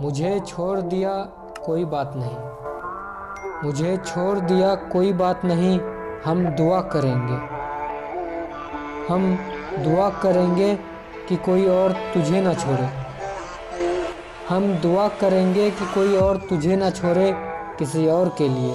मुझे छोड़ दिया कोई बात नहीं। मुझे छोड़ दिया कोई बात नहीं, हम दुआ करेंगे। हम दुआ करेंगे कि कोई और तुझे ना छोड़े। हम दुआ करेंगे कि कोई और तुझे ना छोड़े किसी और के लिए।